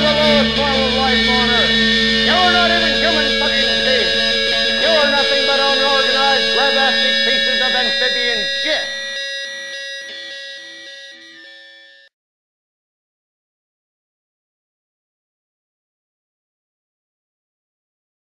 the left, life on Earth.